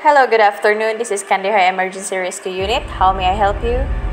Hello, good afternoon. This is Kandahar Emergency Rescue Unit. How may I help you?